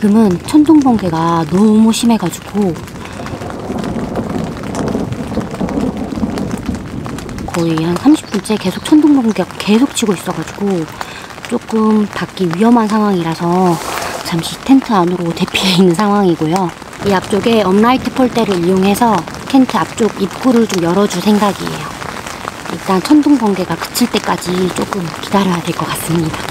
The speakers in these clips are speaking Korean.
지금은 천둥 번개가 너무 심해가지고 거의 한 30분째 계속 천둥 번개가 계속 치고 있어가지고 조금 닫기 위험한 상황이라서 잠시 텐트 안으로 대피해 있는 상황이고요. 이 앞쪽에 업라이트 폴대를 이용해서 텐트 앞쪽 입구를 좀 열어줄 생각이에요. 일단 천둥 번개가 그칠 때까지 조금 기다려야 될 것 같습니다.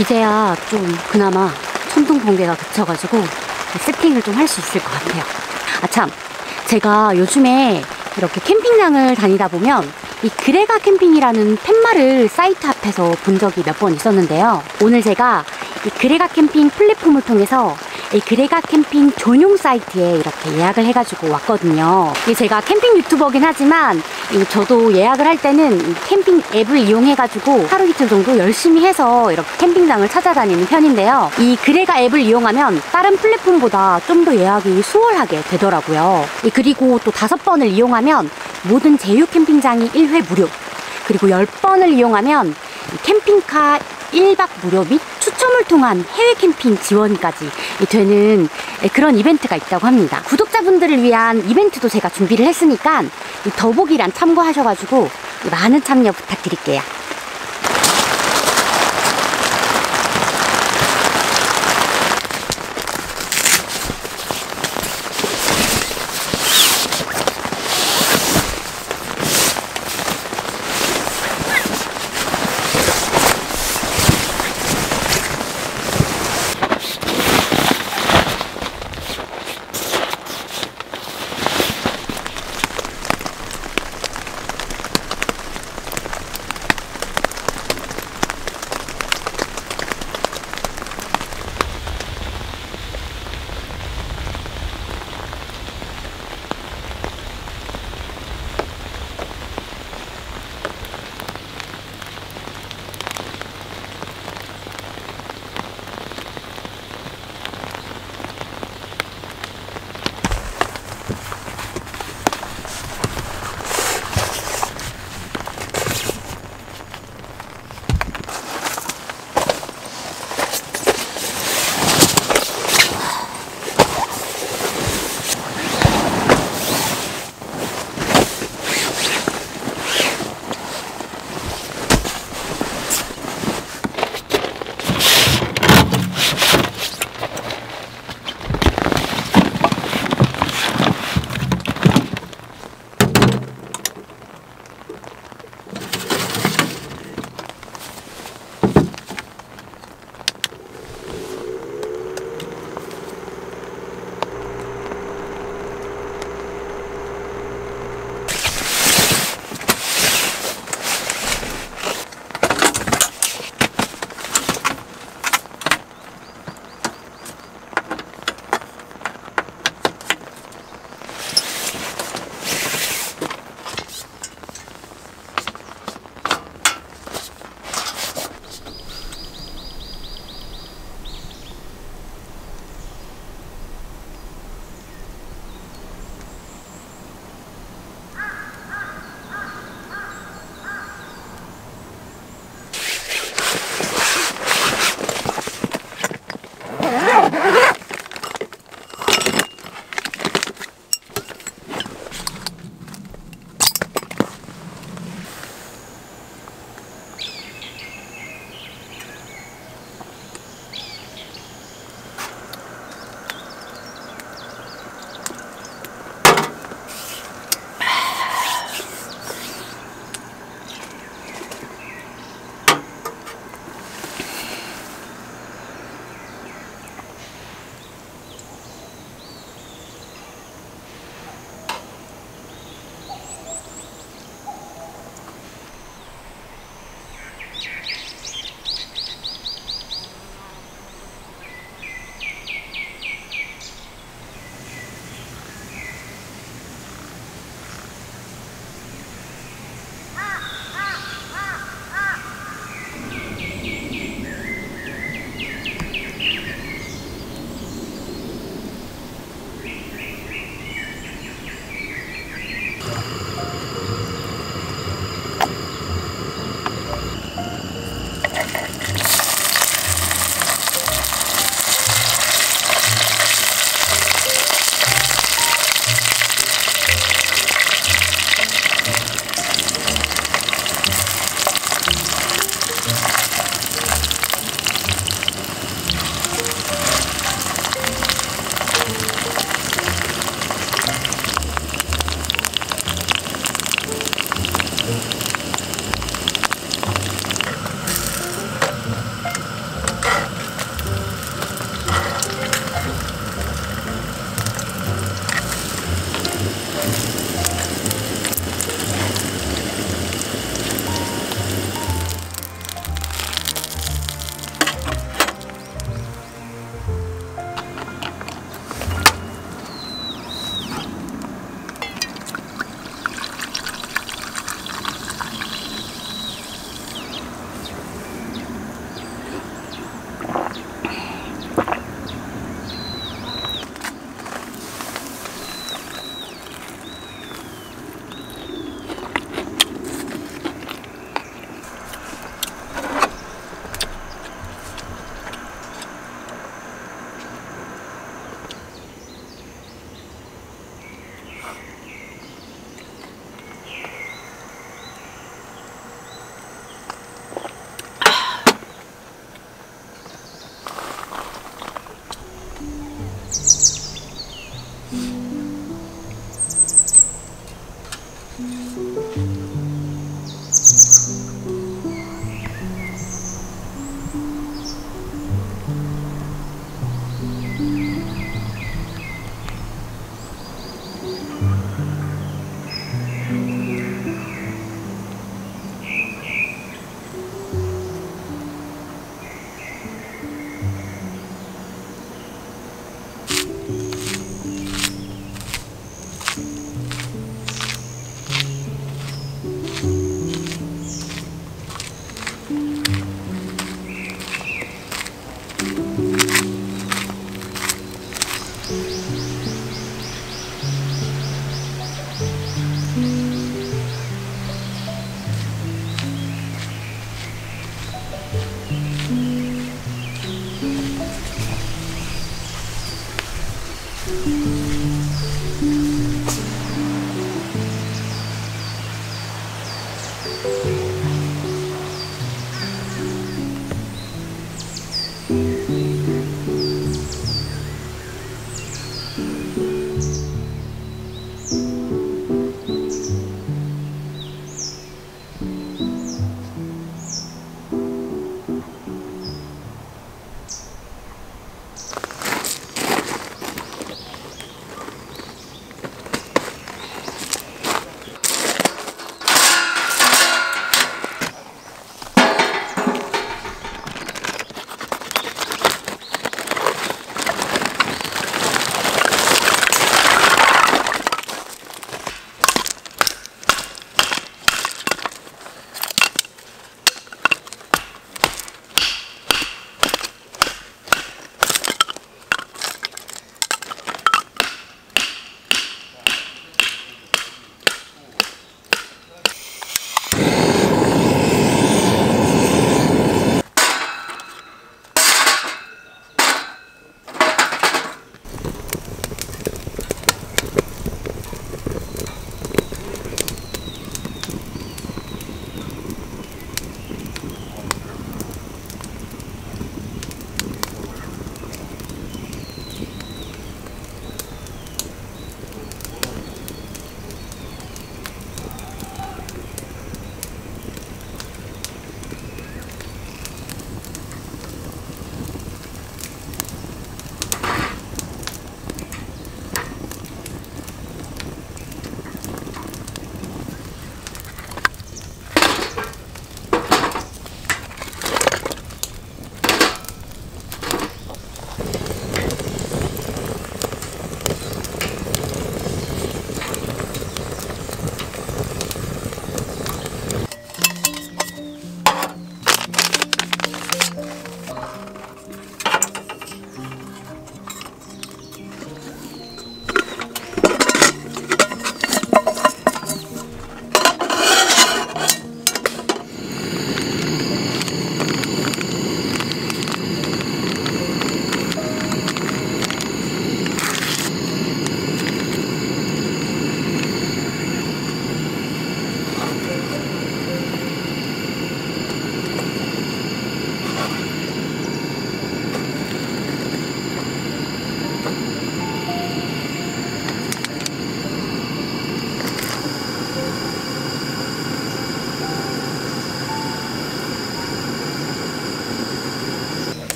이제야 좀 그나마 천둥 번개가 그쳐가지고 세팅을 좀 할 수 있을 것 같아요. 아 참, 제가 요즘에 이렇게 캠핑장을 다니다 보면 이 그레가 캠핑이라는 팻말을 사이트 앞에서 본 적이 몇 번 있었는데요. 오늘 제가 이 그레가 캠핑 플랫폼을 통해서 이 그레가 캠핑 전용 사이트에 이렇게 예약을 해가지고 왔거든요. 이 제가 캠핑 유튜버긴 하지만 이 저도 예약을 할 때는 이 캠핑 앱을 이용해가지고 하루 이틀 정도 열심히 해서 이렇게 캠핑장을 찾아다니는 편인데요. 이 그레가 앱을 이용하면 다른 플랫폼보다 좀 더 예약이 수월하게 되더라고요. 이 그리고 또 다섯 번을 이용하면 모든 제휴 캠핑장이 1회 무료 그리고 10번을 이용하면 캠핑카 1박 무료 및 추첨을 통한 해외 캠핑 지원까지 되는 그런 이벤트가 있다고 합니다. 구독자분들을 위한 이벤트도 제가 준비를 했으니까 이 더보기란 참고하셔가지고 많은 참여 부탁드릴게요. Thank you.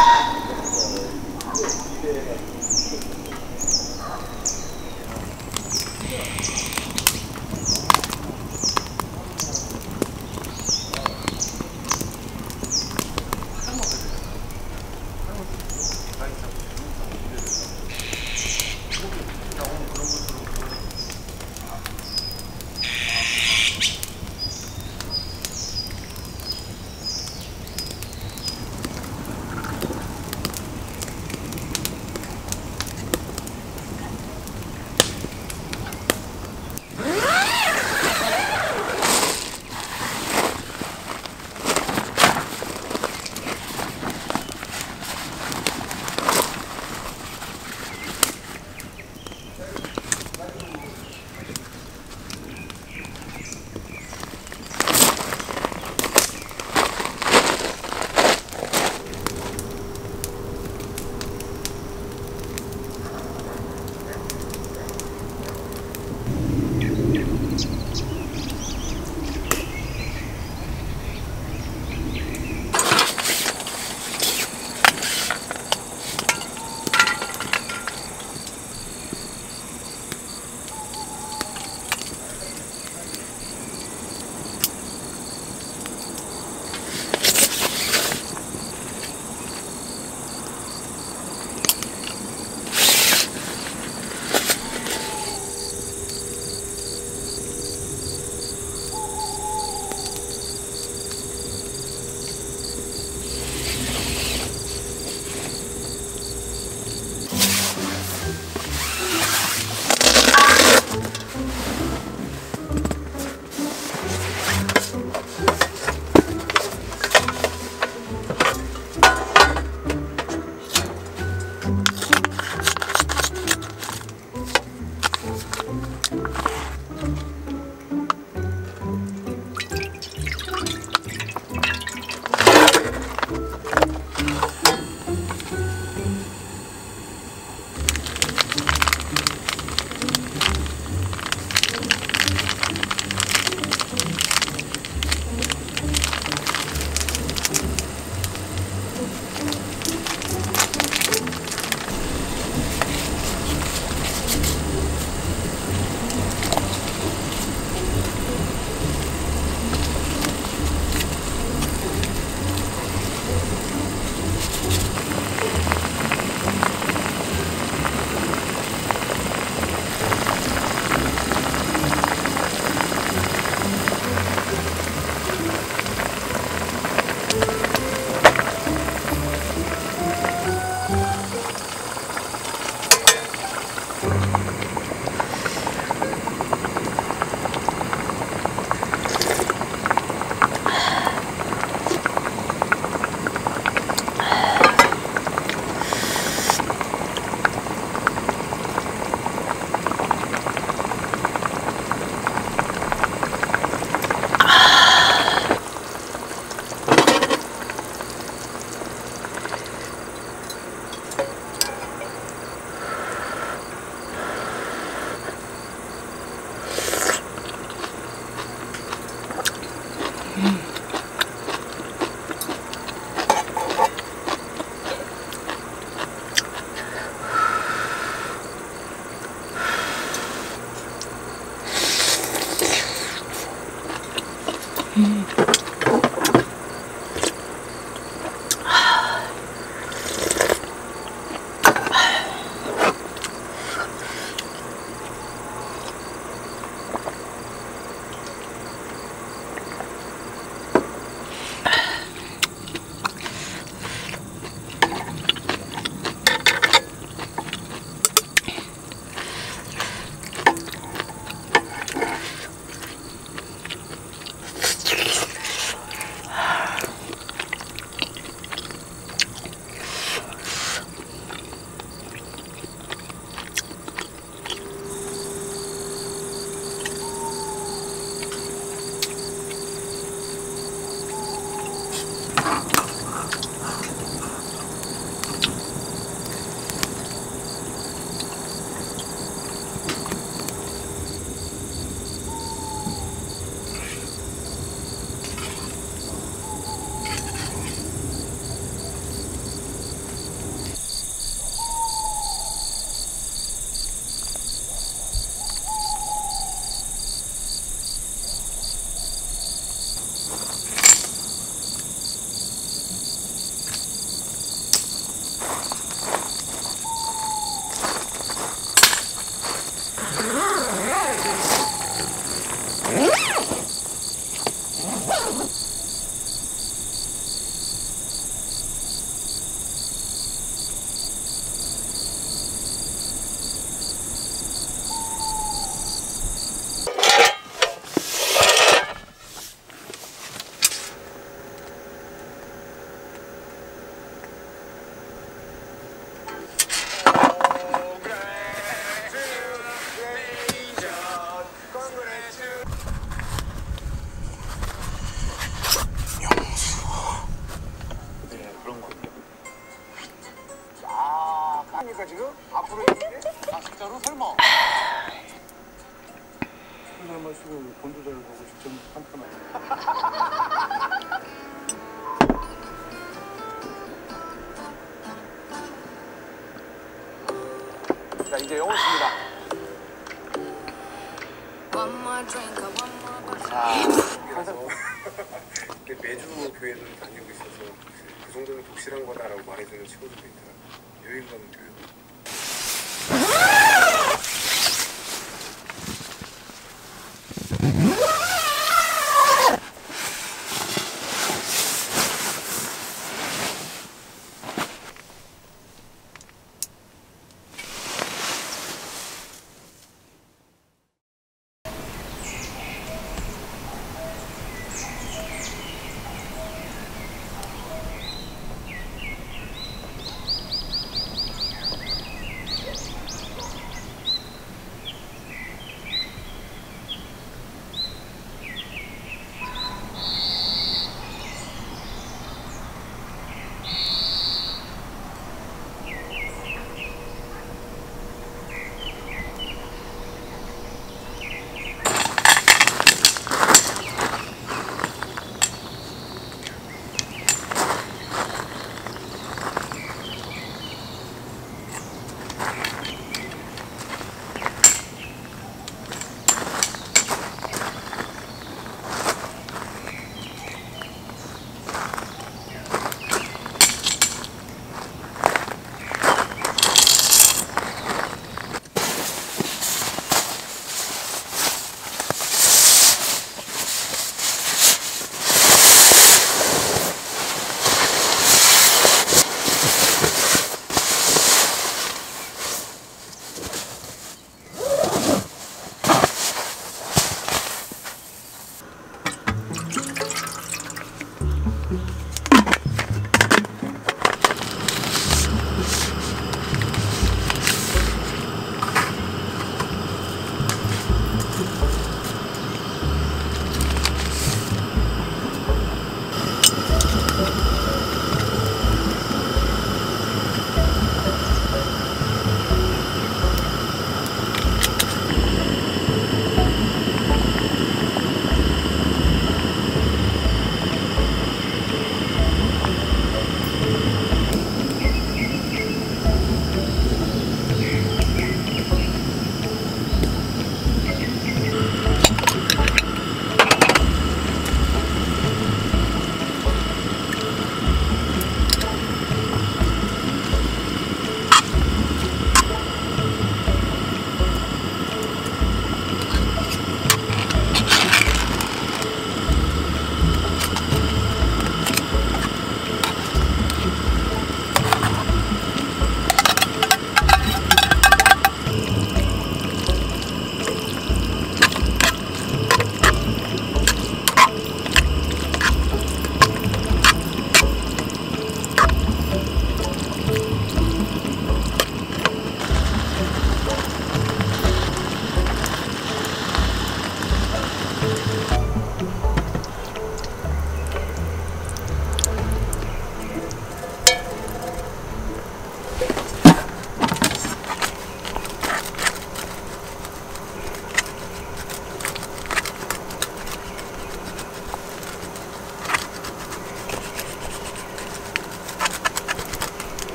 Ah!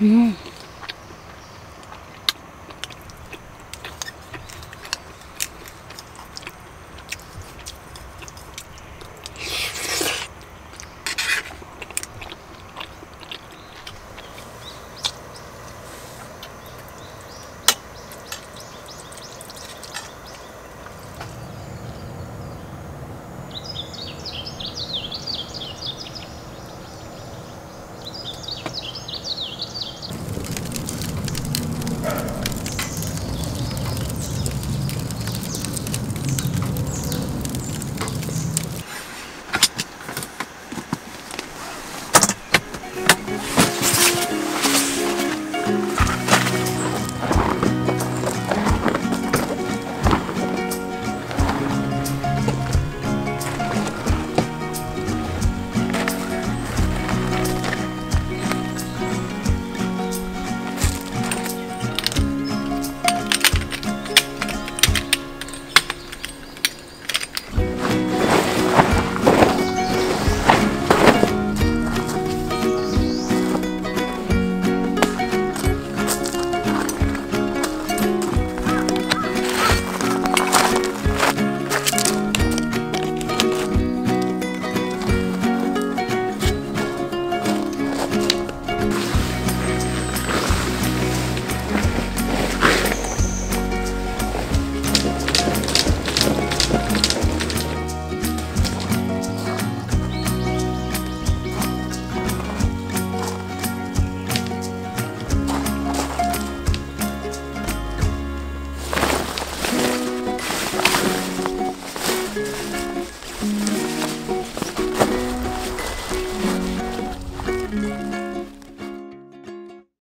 Yeah.